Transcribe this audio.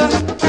Santa